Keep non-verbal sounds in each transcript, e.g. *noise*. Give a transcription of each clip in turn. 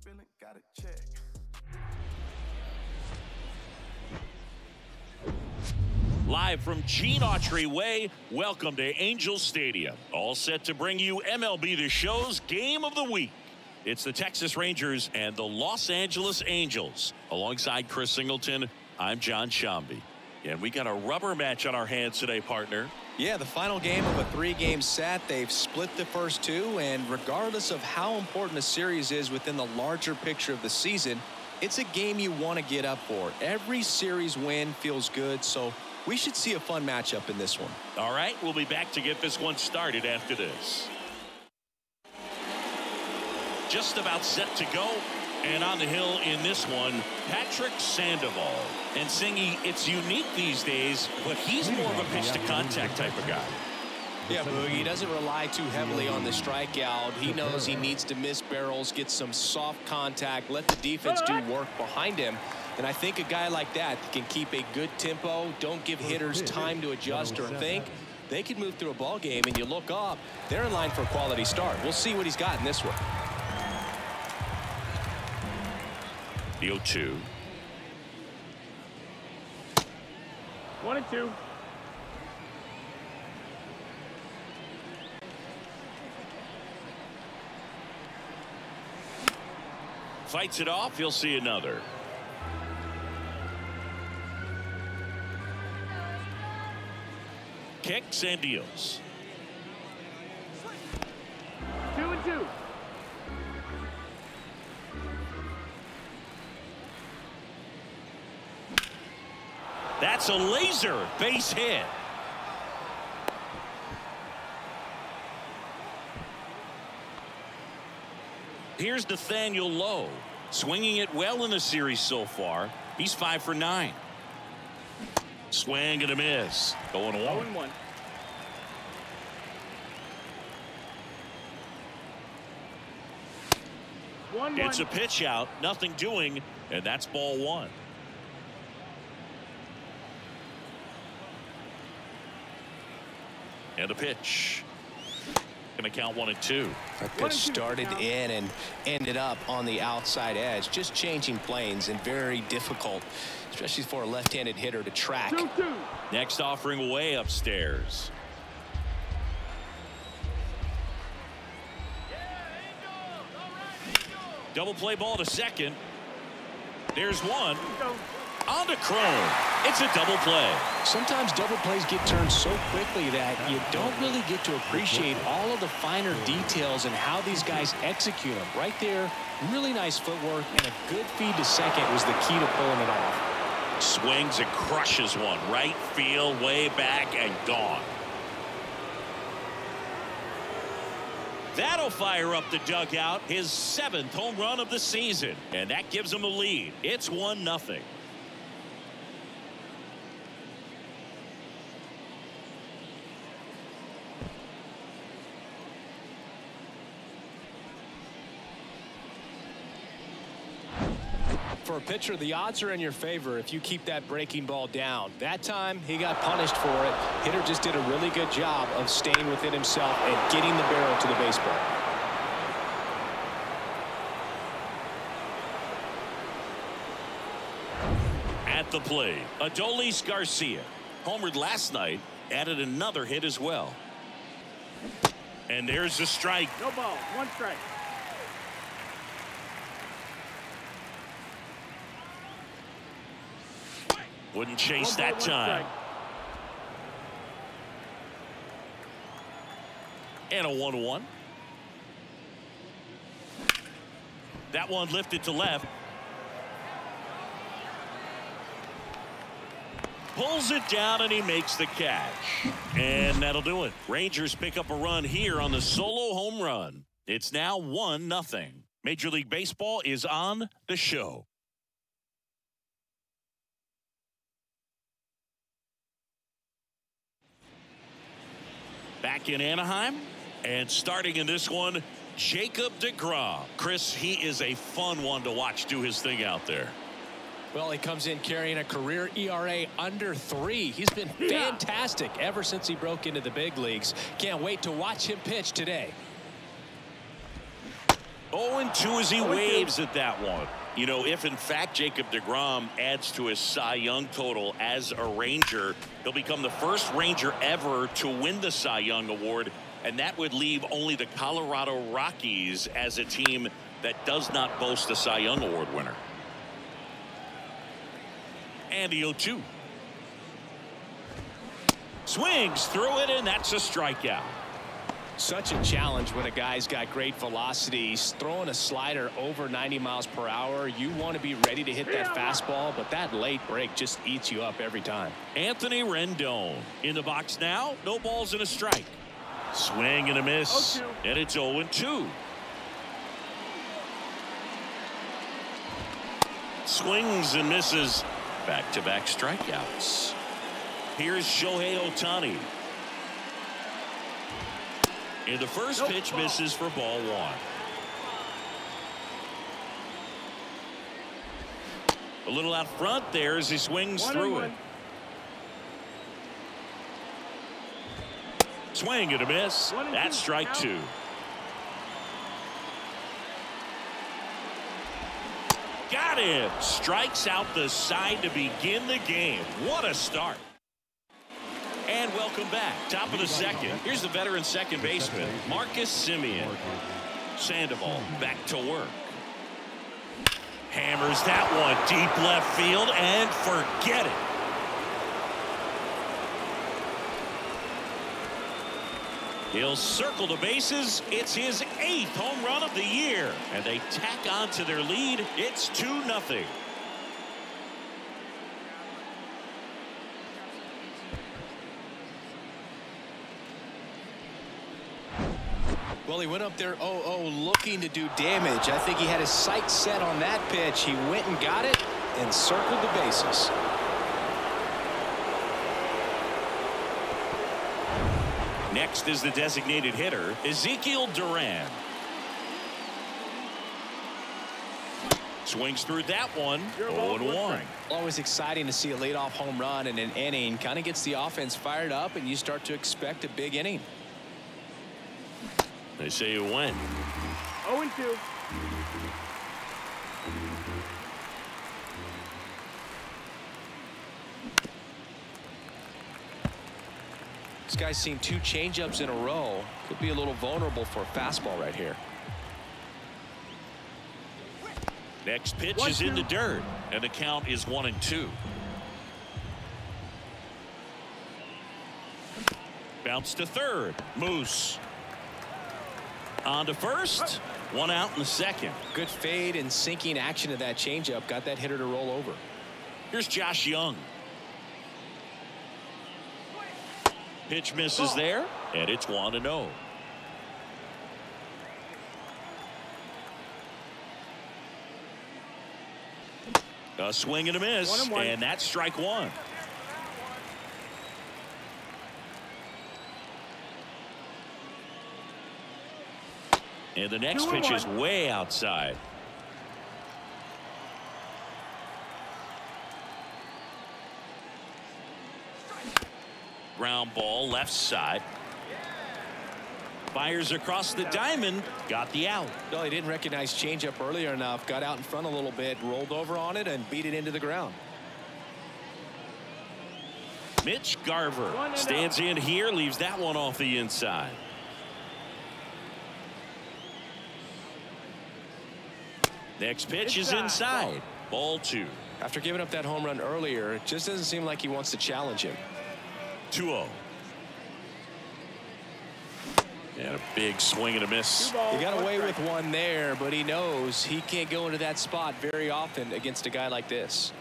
feeling, gotta check. Live from Gene Autry Way, welcome to Angel Stadium. All set to bring you MLB The Show's Game of the Week. It's the Texas Rangers and the Los Angeles Angels. Alongside Chris Singleton, I'm Jon Sciambi. And we got a rubber match on our hands today, partner. Yeah, the final game of a three-game set. They've split the first two, and regardless of how important a series is within the larger picture of the season, it's a game you want to get up for. Every series win feels good, so we should see a fun matchup in this one. All right, we'll be back to get this one started after this. Just about set to go. And on the hill in this one, Patrick Sandoval. And Singy, it's unique these days, but he's more of a pitch to contact type of guy. Yeah, Boogie he doesn't rely too heavily on the strikeout. He knows he needs to miss barrels, get some soft contact, let the defense do work behind him. And I think a guy like that can keep a good tempo, don't give hitters time to adjust or think. They can move through a ball game, and you look up, they're in line for a quality start. We'll see what he's got in this one. The 0 2. One and two. Fights it off. You'll see another. Kicks and deals. Two and two. That's a laser base hit. Here's Nathaniel Lowe swinging it well in the series so far. He's five for nine. Swing and a miss. Going One and one. One It's a pitch out, nothing doing, and that's ball one. And a pitch. Gonna count one and two. That pitch started in and ended up on the outside edge, just changing planes and very difficult, especially for a left-handed hitter to track. Two two. Next offering way upstairs. Double play ball to second. There's one. On to Cron. It's a double play. Sometimes double plays get turned so quickly that you don't really get to appreciate all of the finer details and how these guys execute them. Right there, really nice footwork and a good feed to second was the key to pulling it off. Swings and crushes one. Right field, way back, and gone. That'll fire up the dugout. His seventh home run of the season. And that gives him a lead. It's 1 nothing. For a pitcher, the odds are in your favor if you keep that breaking ball down. That time, he got punished for it. Hitter just did a really good job of staying within himself and getting the barrel to the baseball. At the plate, Adolis Garcia. Homered last night, added another hit as well. And there's a strike. No ball. One strike. Wouldn't chase that time. And a 1 1. That one lifted to left. Pulls it down and he makes the catch. And that'll do it. Rangers pick up a run here on the solo home run. It's now 1 nothing. Major League Baseball is on the show. Back in Anaheim and starting in this one, Jacob DeGrom. Chris, he is a fun one to watch do his thing out there. Well, he comes in carrying a career ERA under three. He's been Yeah. fantastic ever since he broke into the big leagues. Can't wait to watch him pitch today. 0-2 as he waves at that one. You know, if in fact Jacob DeGrom adds to his Cy Young total as a Ranger, he'll become the first Ranger ever to win the Cy Young Award, and that would leave only the Colorado Rockies as a team that does not boast a Cy Young Award winner. And the 0-2. Swings through it, and that's a strikeout. Such a challenge when a guy's got great velocity. He's throwing a slider over 90 miles per hour. You want to be ready to hit that fastball, but that late break just eats you up every time. Anthony Rendon in the box now. No balls and a strike. Swing and a miss. Oh, and it's 0 2. Swings and misses. Back to back strikeouts. Here's Shohei Ohtani. And the first pitch misses for ball one. A little out front there as he swings One through it. Swing and a miss. And That's two. strike two. Got him. Strikes out the side to begin the game. What a start. And welcome back. Top of the second. Here's the veteran second baseman, Marcus Semien. Sandoval back to work. Hammers that one deep left field and forget it. He'll circle the bases. It's his eighth home run of the year. And they tack on to their lead. It's 2 nothing. Well, he went up there 0-0 looking to do damage. I think he had his sights set on that pitch. He went and got it and circled the bases. Next is the designated hitter, Ezequiel Duran. Swings through that one. Zero 0 ball, and one Always exciting to see a leadoff home run in an inning. Kind of gets the offense fired up, and you start to expect a big inning. They say you win. 0 and 2. This guy's seen two changeups in a row. Could be a little vulnerable for a fastball right here. Next pitch One, is in the dirt, and the count is 1 and 2. Bounce to third. Moose. On to first. One out in the second. Good fade and sinking action of that changeup got that hitter to roll over. Here's Josh Jung. Pitch misses there, and it's 1 and oh. 0. A swing and a miss, and one. and that's strike one. And the next Two and pitch is way outside. Ground ball left side. Fires across the diamond. Got the out. No, he didn't recognize changeup earlier enough. Got out in front a little bit, rolled over on it, and beat it into the ground. Mitch Garver One and stands in here, leaves that one off the inside. Next pitch is Inside. inside. Ball two. After giving up that home run earlier, it just doesn't seem like he wants to challenge him. 2 0. And a big swing and a miss. Balls, He got away strike. with one there, but he knows he can't go into that spot very often against a guy like this.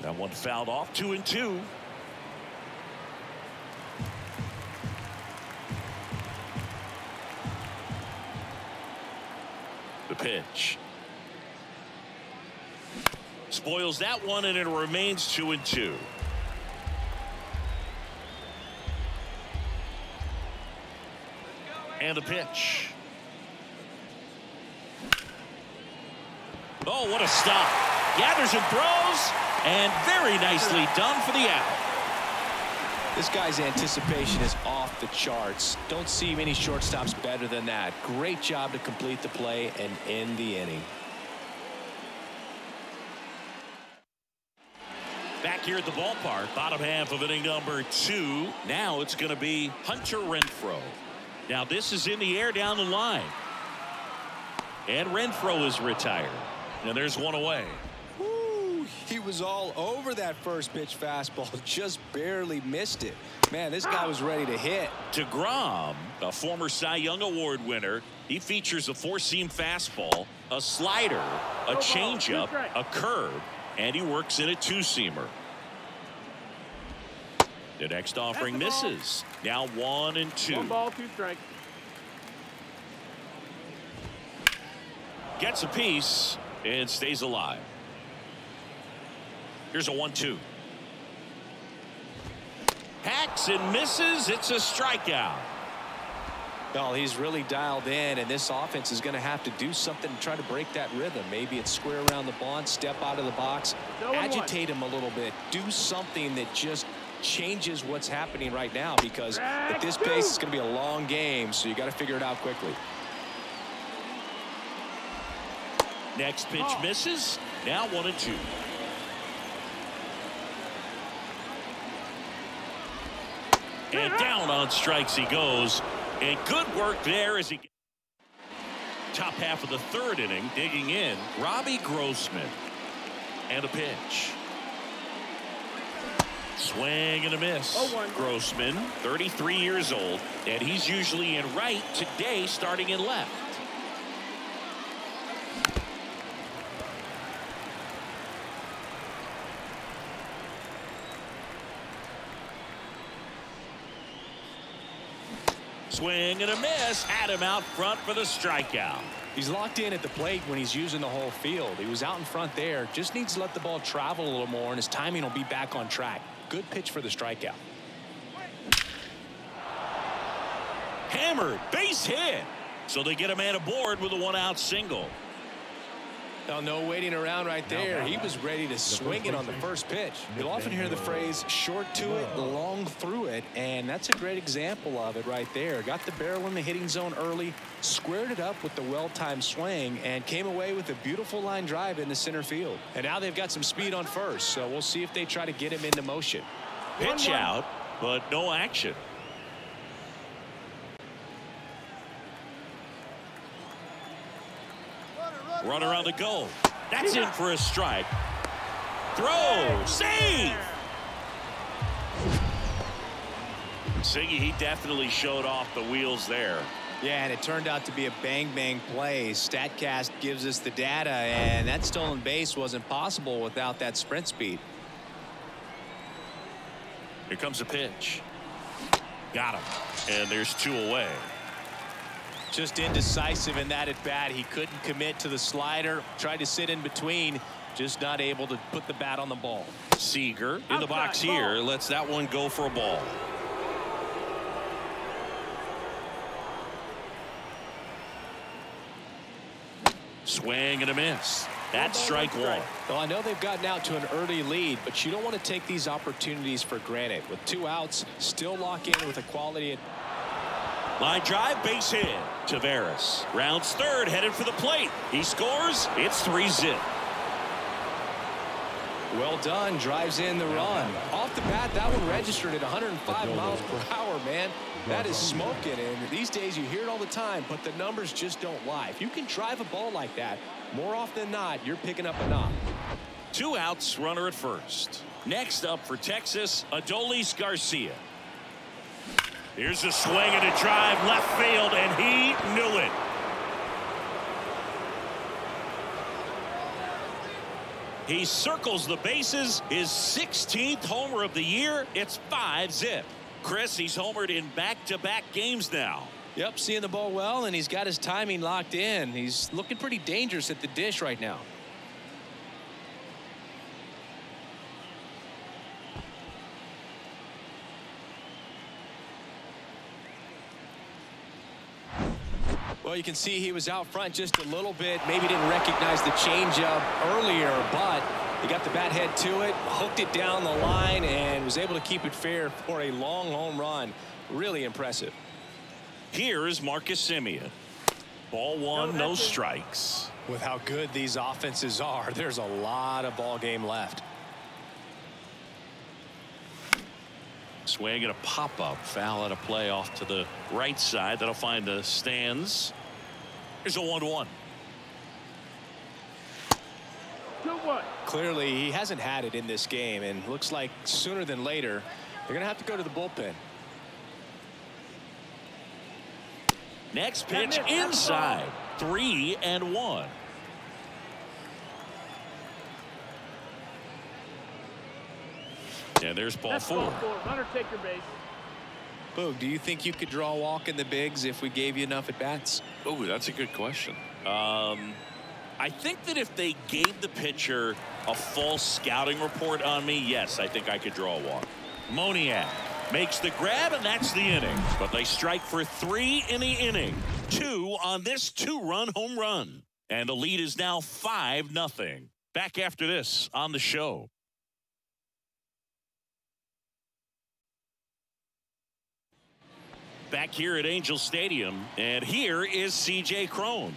That one fouled off. Two and two. The pitch. Spoils that one, and it remains two and two. And the pitch. Oh, what a stop. Gathers and throws, and very nicely done for the out. This guy's anticipation is off the charts. Don't see many shortstops better than that. Great job to complete the play and end the inning. Back here at the ballpark, bottom half of inning number two. Now it's going to be Hunter Renfroe. Now this is in the air down the line. And Renfroe is retired. And there's one away. Woo, he was all over that first pitch fastball. *laughs* Just barely missed it. Man, this guy was ready to hit. DeGrom, a former Cy Young Award winner, he features a four-seam fastball, a slider, a changeup, a curve, and he works in a two-seamer. The next offering misses. Now one and two. One ball, two strikes. Gets a piece and stays alive. Here's a one-two. Hacks and misses. It's a strikeout. Well, he's really dialed in, and this offense is going to have to do something to try to break that rhythm. Maybe it's square around the bond, step out of the box, agitate him a little bit, do something that just changes what's happening right now because at this pace it's going to be a long game, so you got to figure it out quickly. Next pitch misses. Now one and two. And down on strikes he goes. And good work there as he top half of the third inning digging in Robbie Grossman. And a pitch. Swing and a miss. Oh, Grossman 33 years old and he's usually in right today starting in left Swing and a miss. Had him out front for the strikeout. He's locked in at the plate when he's using the whole field. He was out in front there. Just needs to let the ball travel a little more, and his timing will be back on track. Good pitch for the strikeout. Hammered. Base hit. So they get a man aboard with a one-out single. Now, no waiting around right there. He was ready to swing it on the first pitch. You'll often hear the phrase short to it, long through it, and that's a great example of it right there. Got the barrel in the hitting zone early, squared it up with the well-timed swing, and came away with a beautiful line drive into center field. And now they've got some speed on first, so we'll see if they try to get him into motion. Pitch out, but no action. Runner on the go. That's in for a strike. Throw. Save. Siggy, he definitely showed off the wheels there. Yeah, and it turned out to be a bang-bang play. StatCast gives us the data, and that stolen base wasn't possible without that sprint speed. Here comes a pitch. Got him. And there's two away just indecisive in that at bat. He couldn't commit to the slider. Tried to sit in between. Just not able to put the bat on the ball. Seager in the box here. Lets that one go for a ball. Swing and a miss. That's strike one. Well, I know they've gotten out to an early lead, but you don't want to take these opportunities for granted. With two outs, still lock in with a quality Line drive, base hit. Taveras rounds third, headed for the plate. He scores. It's three zip. Well done. Drives in the run. Off the bat, that one registered at 105 miles per hour, man. That is smoking, and these days you hear it all the time, but the numbers just don't lie. If you can drive a ball like that, more often than not, you're picking up a knock. Two outs, runner at first. Next up for Texas, Adolis Garcia. Here's a swing and a drive left field, and he knew it. He circles the bases, his 16th homer of the year. It's 5 zip. Chris, he's homered in back-to-back -back games now. Yep, seeing the ball well, and he's got his timing locked in. He's looking pretty dangerous at the dish right now. Well, you can see he was out front just a little bit. Maybe didn't recognize the changeup earlier, but He got the bat head to it, hooked it down the line, and was able to keep it fair for a long home run. Really impressive. Here is Marcus Semien. Ball one, no strikes. With how good these offenses are, there's a lot of ball game left. Swing and a pop-up foul at a play off to the right side. That'll find the stands. Here's a one to one. Clearly, he hasn't had it in this game, and looks like sooner than later, they're going to have to go to the bullpen. Next pitch inside. Three and one. And there's ball That's four. ball four. Runner take your base. Boog, do you think you could draw a walk in the bigs if we gave you enough at bats? Oh, that's a good question. Um, I think that if they gave the pitcher a false scouting report on me, yes, I think I could draw a walk. Moniak makes the grab, and that's the inning. But they strike for three in the inning. Two on this two-run home run. And the lead is now 5 nothing. Back after this on the show. Back here at Angel Stadium, and here is C.J. Cron.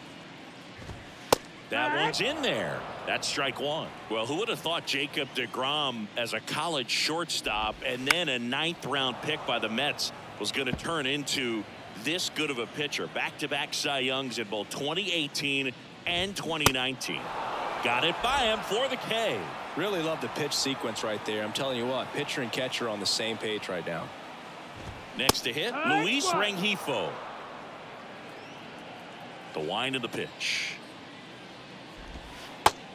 That one's in there. That's strike one. Well, who would have thought Jacob DeGrom as a college shortstop and then a ninth round pick by the Mets was going to turn into this good of a pitcher. Back to back Cy Youngs in both 2018 and 2019. Got it by him for the K. Really love the pitch sequence right there. I'm telling you what, pitcher and catcher on the same page right now. Next to hit, Luis. Rengifo. The wind of the pitch.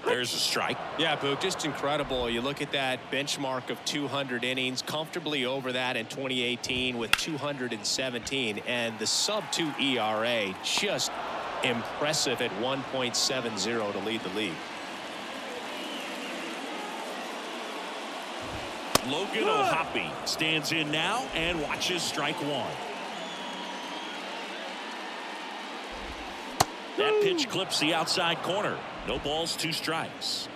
There's a strike. Yeah, Boog, just incredible. You look at that benchmark of 200 innings, comfortably over that in 2018 with 217, and the sub 2 ERA just impressive at 1.70 to lead the league. Logan O'Hoppe stands in now and watches strike one. That pitch clips the outside corner. No balls, two strikes.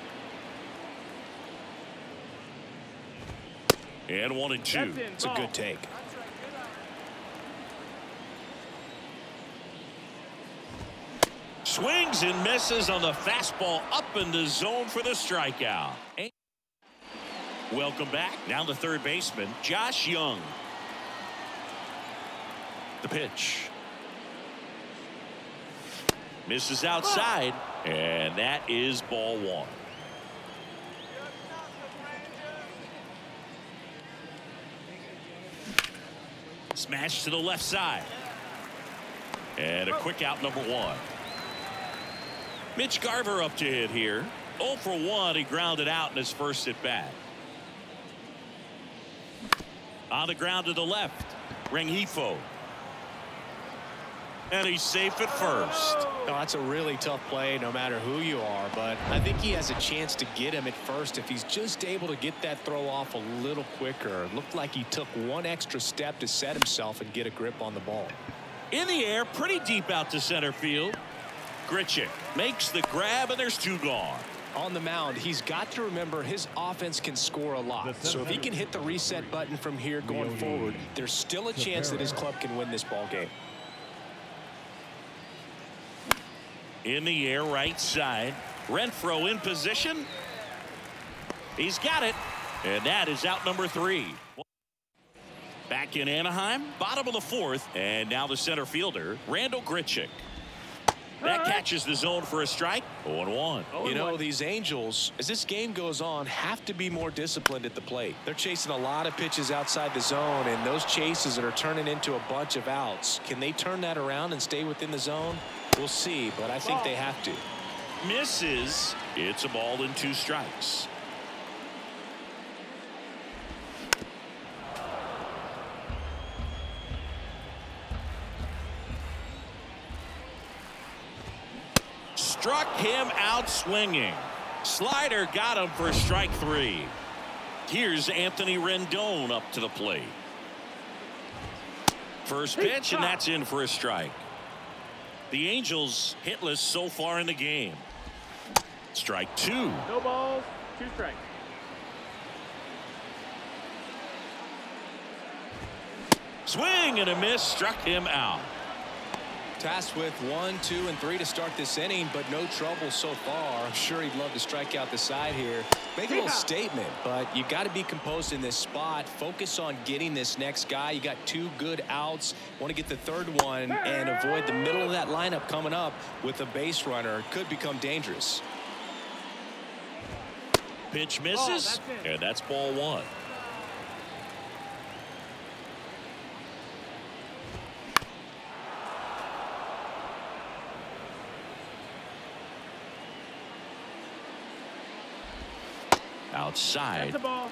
And one and two. It's a good take. Swings and misses on the fastball up in the zone for the strikeout. Welcome back. Now the third baseman, Josh Jung. The pitch. Misses outside, and that is ball one. Smash to the left side. And a quick out number one. Mitch Garver up to hit here. 0 for 1. He grounded out in his first at bat. On the ground to the left. Rengifo. And he's safe at first. No, that's a really tough play no matter who you are, but I think he has a chance to get him at first if he's just able to get that throw off a little quicker. It looked like he took one extra step to set himself and get a grip on the ball. In the air, pretty deep out to center field. Grichuk makes the grab, and there's two gone. On the mound, he's got to remember his offense can score a lot. So if he can hit the reset button from here going forward, there's still a chance that his club can win this ball game. In the air, right side. Renfroe in position. He's got it. And that is out number three. Back in Anaheim, bottom of the fourth, and now the center fielder, Randal Grichuk. That catches the zone for a strike. 0-1. You know, these Angels, as this game goes on, have to be more disciplined at the plate. They're chasing a lot of pitches outside the zone, and those chases that are turning into a bunch of outs. Can they turn that around and stay within the zone? We'll see, but I think they have to. Misses. It's a ball and two strikes. Struck him out swinging. Slider got him for strike three. Here's Anthony Rendon up to the plate. First pitch, and that's in for a strike. The Angels hitless so far in the game. Strike two. No balls. two strikes. Swing and a miss struck him out. Tasked with one, two, and three to start this inning, but no trouble so far. I'm sure he'd love to strike out the side here. Make a little statement, but you've got to be composed in this spot. Focus on getting this next guy. You got two good outs. Want to get the third one and avoid the middle of that lineup coming up with a base runner. Could become dangerous. Pitch oh, misses, that's and that's ball one. Outside. That's the ball.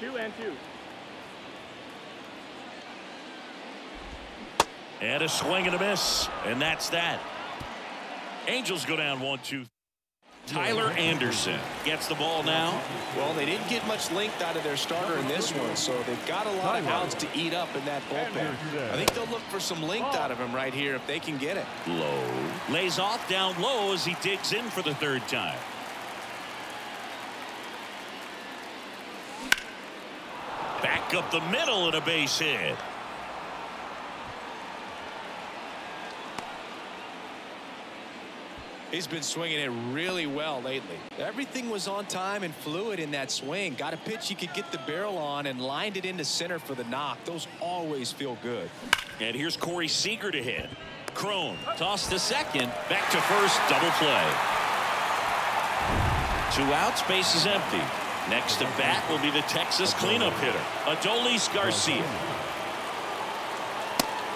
Two and two. And a swing and a miss. And that's that. Angels go down one, two. Tyler Anderson gets the ball now. Well, they didn't get much length out of their starter in this one, so they've got a lot of outs to eat up in that bullpen. I think they'll look for some length out of him right here if they can get it. Low. Lays off down low as he digs in for the third time. Back up the middle and a base hit. He's been swinging it really well lately. Everything was on time and fluid in that swing. Got a pitch he could get the barrel on and lined it into center for the knock. Those always feel good. And here's Corey Seager to hit. Cron toss to second. Back to first. Double play. Two outs. Base is empty. Next to bat will be the Texas cleanup hitter, Adolis Garcia.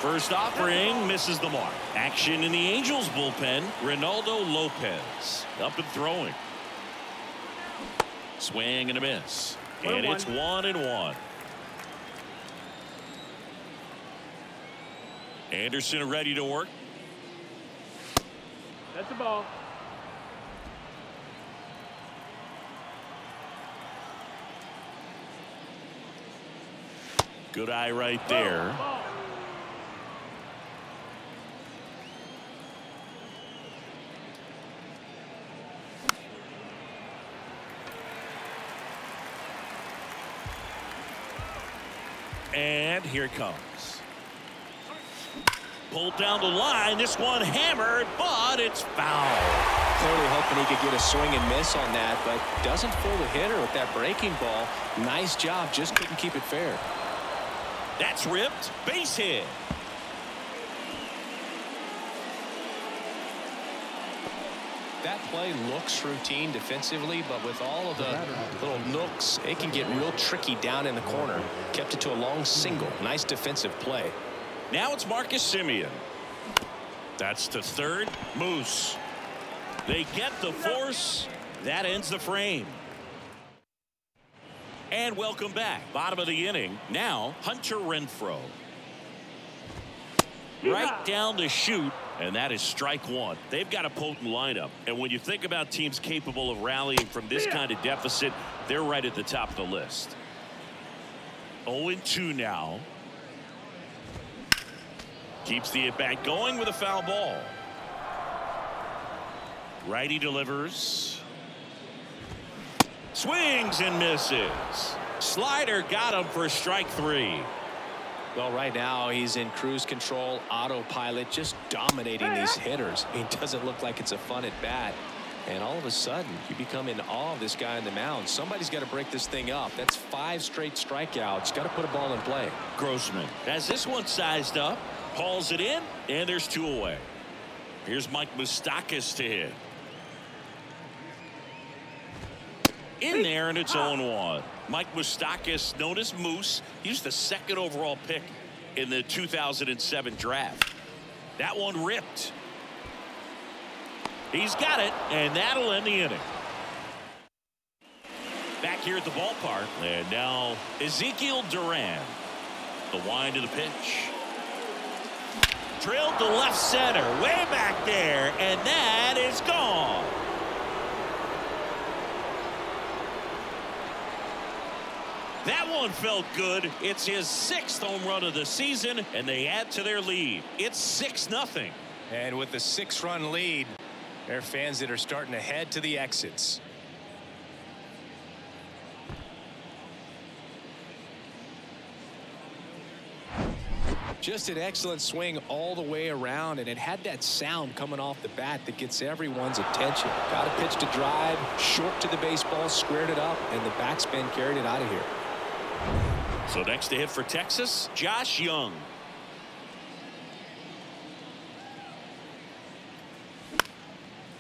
First offering misses the mark. Action in the Angels bullpen. Reynaldo Lopez up and throwing. Swing and a miss. And it's one. one and one. Anderson ready to work. That's the ball. Good eye right there. And here comes. Pulled down the line. This one hammered, but it's foul. Clearly hoping he could get a swing and miss on that, but doesn't fool the hitter with that breaking ball. Nice job. Just couldn't keep it fair. That's ripped. Base hit. That play looks routine defensively, but with all of the little nooks, it can get real tricky down in the corner. Kept it to a long single. Nice defensive play. Now it's Marcus Semien. That's to third. Moose. They get the force. That ends the frame. And welcome back. Bottom of the inning. Now Hunter Renfroe. Right down the chute. And that is strike one. They've got a potent lineup. And when you think about teams capable of rallying from this kind of deficit, they're right at the top of the list. 0-2 now. Keeps the at bat going with a foul ball. Righty delivers. Swings and misses. Slider got him for strike three. Well, right now he's in cruise control, autopilot, just dominating these hitters. He doesn't look like it's a fun at bat. And all of a sudden, you become in awe of this guy on the mound. Somebody's got to break this thing up. That's five straight strikeouts. Got to put a ball in play. Grossman has this one sized up, hauls it in, and there's two away. Here's Mike Moustakas to hit. In there, and it's 0-1. Mike Moustakas, known as Moose, he was the second overall pick in the 2007 draft. That one ripped. He's got it, and that'll end the inning. Back here at the ballpark, and now Ezequiel Duran. The wind of the pitch. Drilled to left center, way back there, and that is gone. That one felt good. It's his sixth home run of the season, and they add to their lead. It's 6 nothing. And with the six-run lead, there are fans that are starting to head to the exits. Just an excellent swing all the way around, and it had that sound coming off the bat that gets everyone's attention. Got a pitch to drive, short to the baseball, squared it up, and the backspin carried it out of here. So next to hit for Texas, Josh Jung.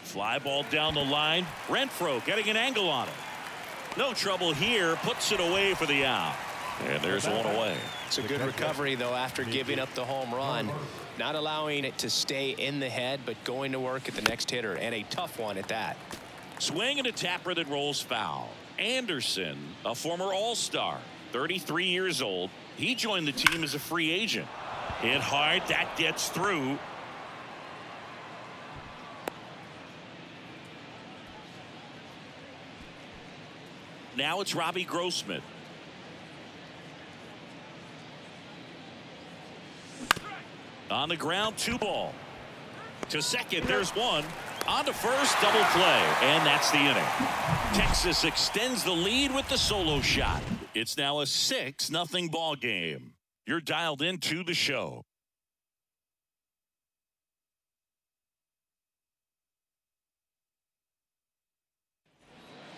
Fly ball down the line. Renfroe getting an angle on it. No trouble here. Puts it away for the out. And there's one away. It's a good recovery, though, after giving up the home run. Not allowing it to stay in the head, but going to work at the next hitter, and a tough one at that. Swing and a tapper that rolls foul. Anderson, a former All-Star, 33 years old. He joined the team as a free agent. Hit hard. That gets through. Now it's Robbie Grossman. On the ground, two ball. To second, there's one. On to first, double play, and that's the inning. Texas extends the lead with the solo shot. It's now a 6 nothing ball game. You're dialed into the show.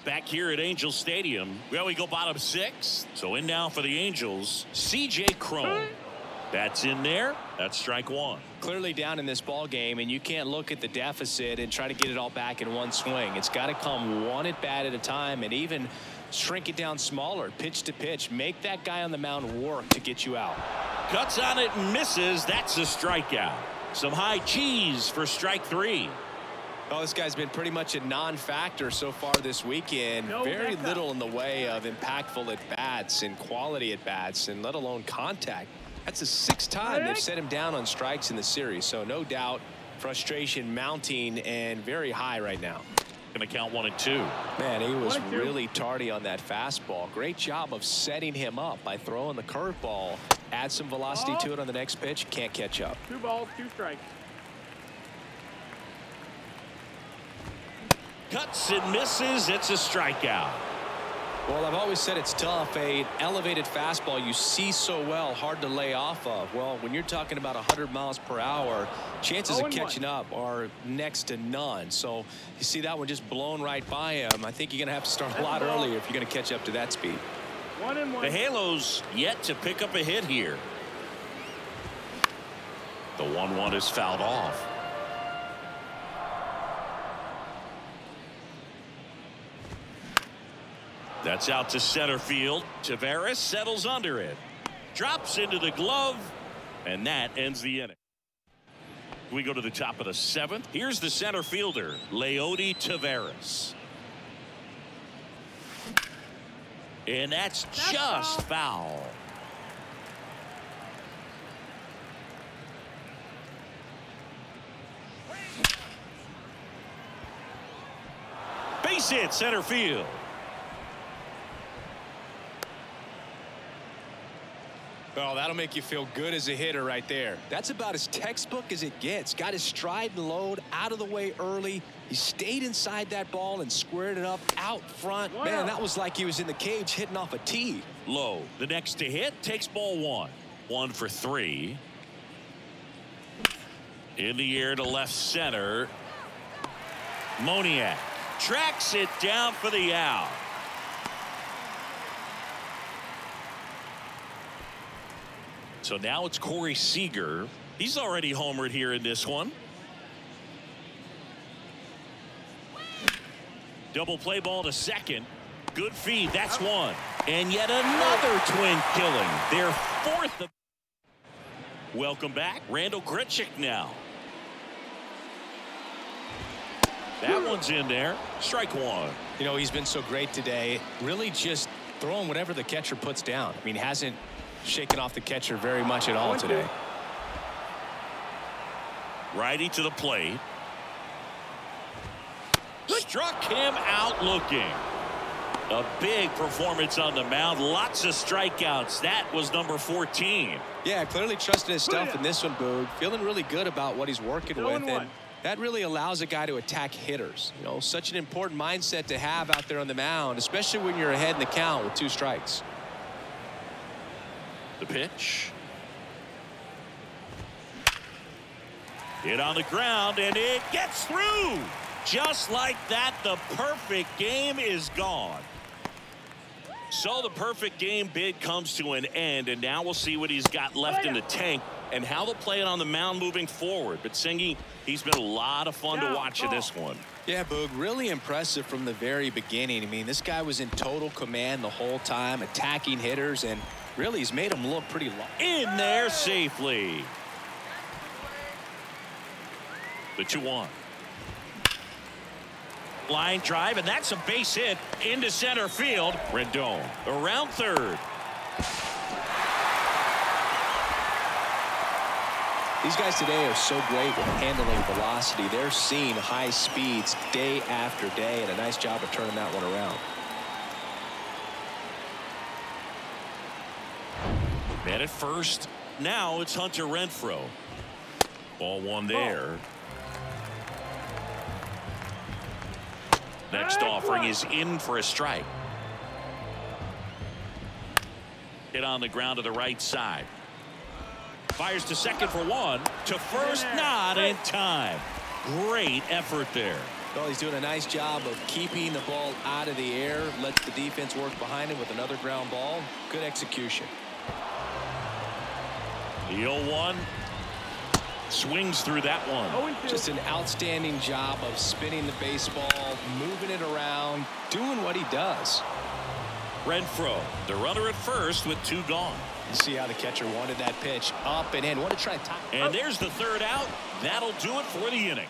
Back here at Angel Stadium, well, we go bottom six. So in now for the Angels, CJ Cron. That's in there. That's strike one. Clearly down in this ball game, and you can't look at the deficit and try to get it all back in one swing. It's got to come one at bat at a time, and even shrink it down smaller, pitch to pitch. Make that guy on the mound work to get you out. Cuts on it and misses. That's a strikeout. Some high cheese for strike three. Well, this guy's been pretty much a non-factor so far this weekend. No Very little in the way of impactful at-bats and quality at-bats, and let alone contact. That's the sixth time they've set him down on strikes in the series, so no doubt frustration mounting and very high right now. Going to count one and two. Man, he was One really tardy on that fastball. Great job of setting him up by throwing the curveball. Add some velocity Oh. to it on the next pitch. Can't catch up. Two balls, two strikes. Cuts and misses. It's a strikeout. Well, I've always said it's tough. A elevated fastball you see so well, hard to lay off of. Well, when you're talking about 100 miles per hour, chances Oh, of and catching up are next to none. So you see that one just blown right by him. I think you're going to have to start a lot That's the ball. earlier if you're going to catch up to that speed. One and one. The Halos yet to pick up a hit here. The 1 1 is fouled off. That's out to center field. Taveras settles under it. Drops into the glove. And that ends the inning. We go to the top of the seventh. Here's the center fielder, Leody Taveras. And that's, That's just foul. Base hit center field. Well, that'll make you feel good as a hitter right there. That's about as textbook as it gets. Got his stride and load out of the way early. He stayed inside that ball and squared it up out front. Wow. Man, that was like he was in the cage hitting off a tee. Low. The next to hit takes ball one. One for three. In the air to left center. Moniak tracks it down for the out. So now it's Corey Seager. He's already homered here in this one. Double play ball to second. Good feed. That's one. And yet another twin killing. Their fourth. Of Welcome back. Randal Grichuk now. That one's in there. Strike one. You know, he's been so great today. Really just throwing whatever the catcher puts down. I mean, hasn't shaken off the catcher very much at all today. Righty to the plate. Struck him out looking. A big performance on the mound. Lots of strikeouts. That was number 14. Yeah, clearly trusting his stuff in this one, Boog. Feeling really good about what he's working Two with. and that really allows a guy to attack hitters. You know, such an important mindset to have out there on the mound, especially when you're ahead in the count with two strikes. The pitch. Hit on the ground, and it gets through. Just like that, the perfect game is gone. So the perfect game bid comes to an end, and now we'll see what he's got left in the tank and how they'll play it on the mound moving forward. But Singy, he's been a lot of fun to watch in this oh. one. Yeah, Boog, really impressive from the very beginning. I mean, this guy was in total command the whole time, attacking hitters, and really he's made them look pretty long. In there safely. The 2-1. Line drive, and that's a base hit into center field. Rendon around third. These guys today are so great with handling velocity. They're seeing high speeds day after day, and a nice job of turning that one around. Man at first. Now it's Hunter Renfroe. Ball one there. Next offering is in for a strike. Hit on the ground to the right side. Fires to second for one. To first, not in time. Great effort there. Well, he's doing a nice job of keeping the ball out of the air. Lets the defense work behind him with another ground ball. Good execution. The 0-1 swings through that one. Just an outstanding job of spinning the baseball, moving it around, doing what he does. Renfroe, the runner at first with two gone. You see how the catcher wanted that pitch up and in. Want to try top. And there's the third out. That'll do it for the inning.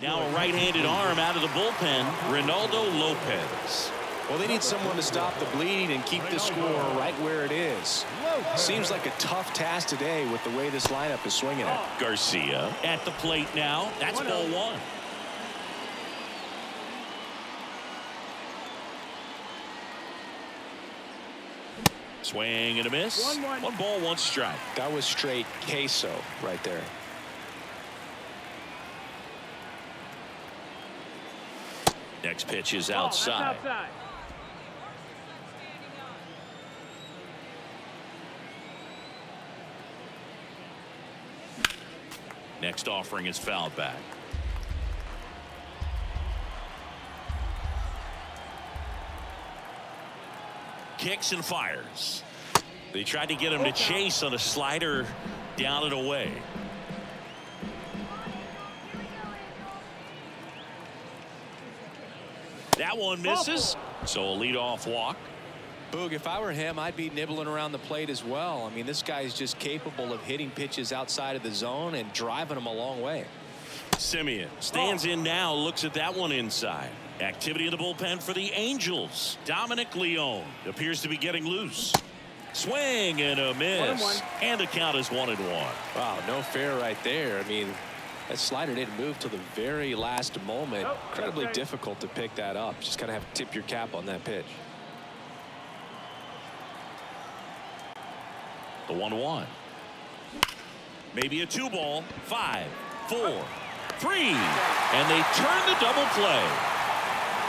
Now a right-handed arm out of the bullpen, Reynaldo Lopez. Well, they need someone to stop the bleeding and keep the score right where it is. Seems like a tough task today with the way this lineup is swinging it. Garcia at the plate now. That's ball one. Swing and a miss. One, one. one ball, one strike. That was straight queso right there. Next pitch is Oh, that's outside. outside. Next offering is fouled back. Kicks and fires. They tried to get him to chase on a slider down and away. That one misses. Oh. So a leadoff walk. Boog, if I were him, I'd be nibbling around the plate as well. I mean, this guy is just capable of hitting pitches outside of the zone and driving them a long way. Semien stands oh. in now, looks at that one inside. Activity in the bullpen for the Angels. Dominic Leone appears to be getting loose. Swing and a miss. One and one. And the count is one and one. Wow, no fair right there. I mean, that slider didn't move till the very last moment. Oh, Incredibly okay. difficult to pick that up. Just kind of have to tip your cap on that pitch. The one one. Maybe a two ball. Five, four, three. And they turn the double play.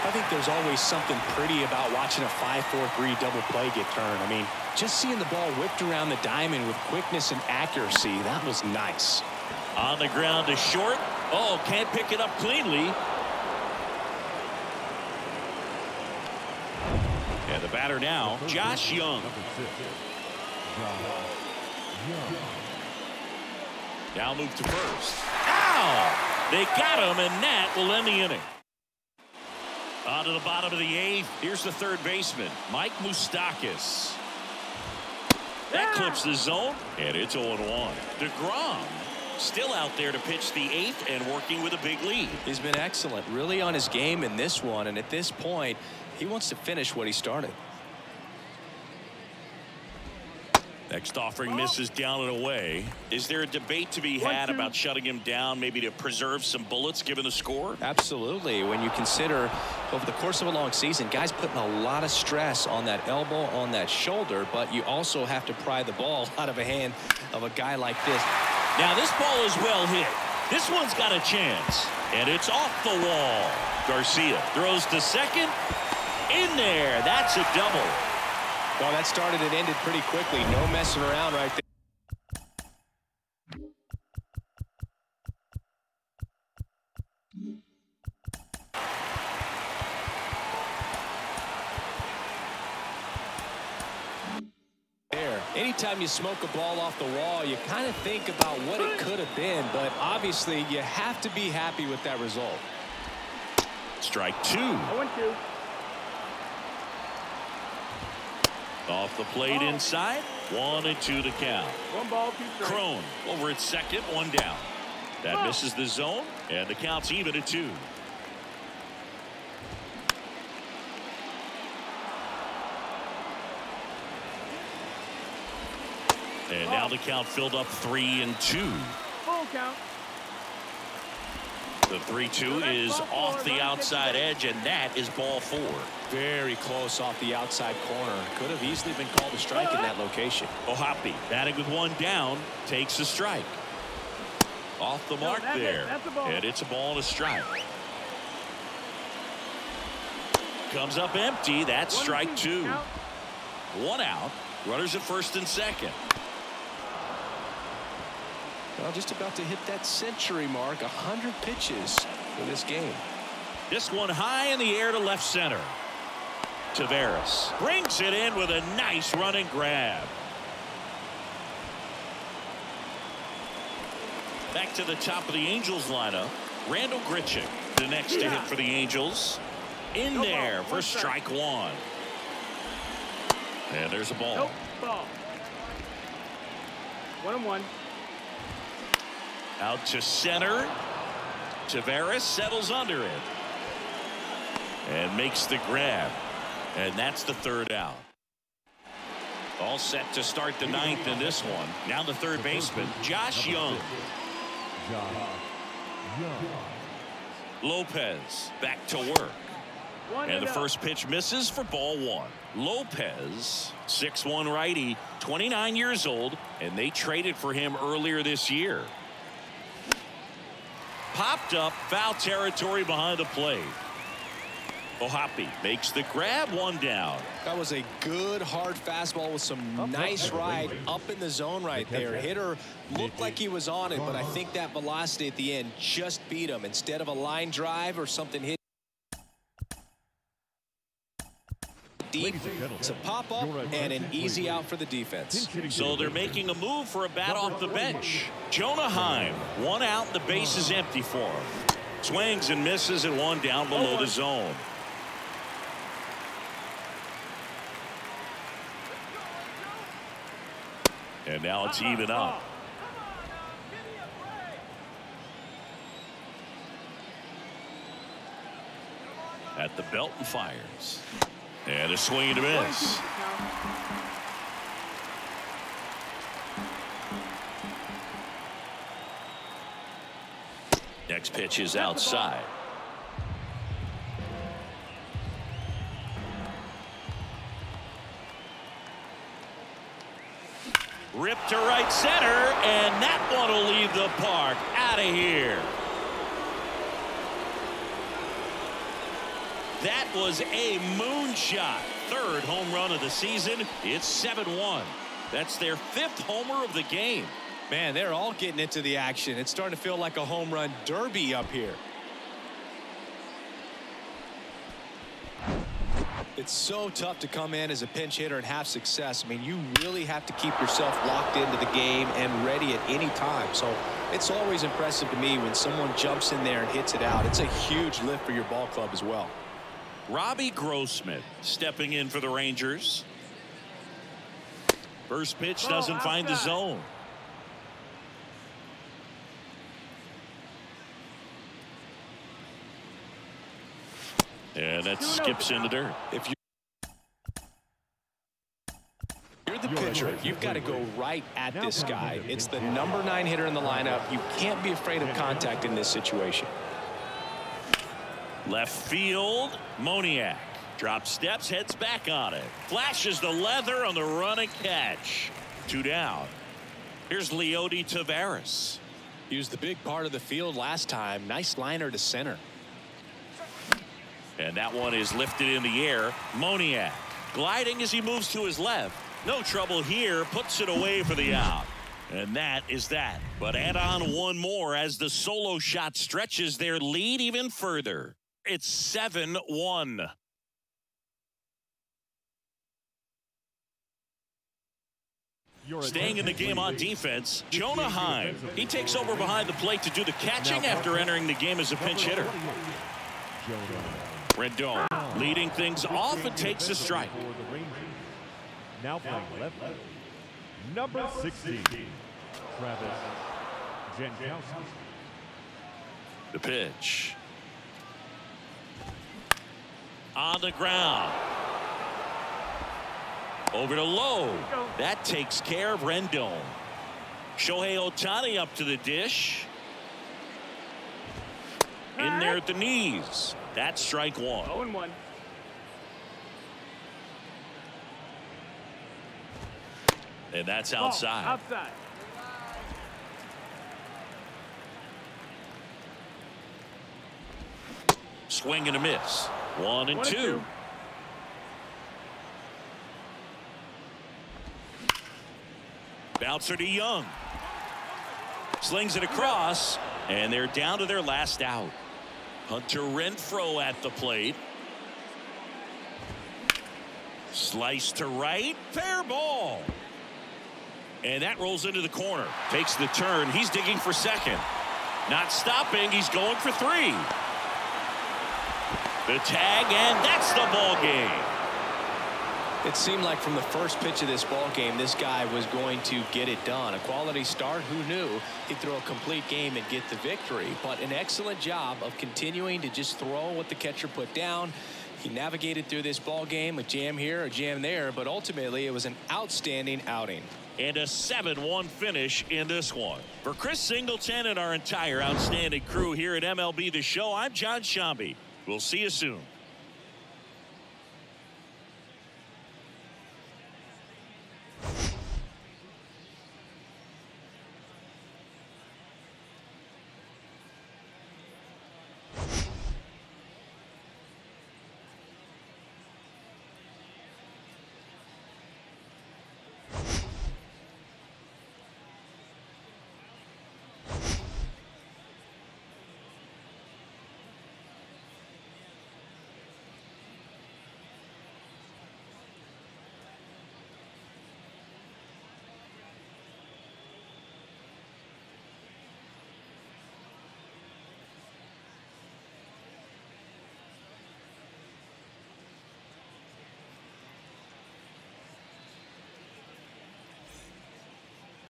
I think there's always something pretty about watching a 5-4-3 double play get turned. I mean, just seeing the ball whipped around the diamond with quickness and accuracy, that was nice. On the ground to short. Oh, can't pick it up cleanly. And the batter now, Josh Jung. Now move to first. Ow! They got him, and that will end the inning. On to the bottom of the eighth. Here's the third baseman, Mike Moustakas. That ah! clips the zone, and it's 0-1. DeGrom still out there to pitch the eighth and working with a big lead. He's been excellent, really on his game in this one. And at this point, he wants to finish what he started. Next offering misses down and away. Is there a debate to be had about shutting him down, maybe to preserve some bullets given the score? Absolutely. When you consider over the course of a long season, guys putting a lot of stress on that elbow, on that shoulder, but you also have to pry the ball *laughs* out of a hand of a guy like this. Now this ball is well hit. This one's got a chance. And it's off the wall. Garcia throws to second. In there. That's a double. Well, that started and ended pretty quickly. No messing around right there. Anytime you smoke a ball off the wall, you kind of think about what it could have been, but obviously you have to be happy with that result. Strike two. I two. Off the plate inside. One and two to count. One ball, two. Cron over at second, one down. That misses the zone, and the count's even at two. And now the count filled up three and two. Full count. The 3-2 is off the outside edge, and that is ball four. Very close off the outside corner. Could have easily been called a strike in that location. O'Hoppe batting with one down takes a strike. Off the mark that's it. there. That's a. And it's a ball and a strike. Comes up empty. That's One, strike two. Count. One out. Runners at first and second. Well, just about to hit that century mark. 100 pitches for this game. This one high in the air to left center. Taveras brings it in with a nice running grab. Back to the top of the Angels lineup. Randal Grichuk, the next to hit for the Angels. In No ball, there for one strike. strike one. And there's a ball. Nope. Ball. One and one. Out to center. Taveras settles under it. And makes the grab. And that's the third out. All set to start the ninth in this one. Now the third baseman, Josh Jung. Lopez back to work. And the first pitch misses for ball one. Lopez, 6'1 righty, 29 years old, and they traded for him earlier this year. Popped up foul territory behind the plate. O'Hoppe makes the grab one down. That was a good hard fastball with some nice ride up in the zone right there. Hitter looked like he was on it, but I think that velocity at the end just beat him. Instead of a line drive or something hit deep, it's a pop up and an easy out for the defense. So they're making a move for a bat off the bench. Jonah Heim, one out, the base is empty for him. Swings and misses and one down below the oh, zone. And now it's even up. At the belt and fires. And a swing and a miss. Next pitch is outside. Ripped to right center, and that one will leave the park. Out of here. That was a moonshot. Third home run of the season. It's 7-1. That's their fifth homer of the game. Man, they're all getting into the action. It's starting to feel like a home run derby up here. It's so tough to come in as a pinch hitter and have success. I mean, you really have to keep yourself locked into the game and ready at any time. So it's always impressive to me when someone jumps in there and hits it out. It's a huge lift for your ball club as well. Robbie Grossman stepping in for the Rangers. First pitch Oh, doesn't find the zone. And that oh. skips in the dirt. If you you're the pitcher, you've got to go right at this guy. It's the number nine hitter in the lineup. You can't be afraid of contact in this situation. Left field, Moniak. Drops steps, heads back on it. Flashes the leather on the run and catch. Two down. Here's Leody Taveras. He was the big part of the field last time. Nice liner to center. And that one is lifted in the air. Moniak gliding as he moves to his left. No trouble here. Puts it away for the out. And that is that. But add on one more as the solo shot stretches their lead even further. It's 7 1. Staying in the game on defense, Jonah Heim. He takes over behind the plate to do the catching after entering the game as a pinch hitter. Rendon leading things off and takes a strike. Now playing left number 16, Travis Jankowski. The pitch. On the ground. Over to Lowe. That takes care of Rendon. Shohei Ohtani up to the dish. In there at the knees. That's strike one. 0 and 1. And that's Ball, outside. Outside. Swing and a miss. One and One and two. two. Bouncer to Jung. Slings it across, and they're down to their last out. Hunter Renfroe at the plate. Slice to right. Fair ball. And that rolls into the corner. Takes the turn. He's digging for second. Not stopping. He's going for three. The tag, and that's the ball game. It seemed like from the first pitch of this ball game, this guy was going to get it done. A quality start. Who knew he'd throw a complete game and get the victory? But an excellent job of continuing to just throw what the catcher put down. He navigated through this ball game, a jam here, a jam there, but ultimately it was an outstanding outing. And a 7-1 finish in this one. For Chris Singleton and our entire outstanding crew here at MLB The Show, I'm Jon Sciambi. We'll see you soon.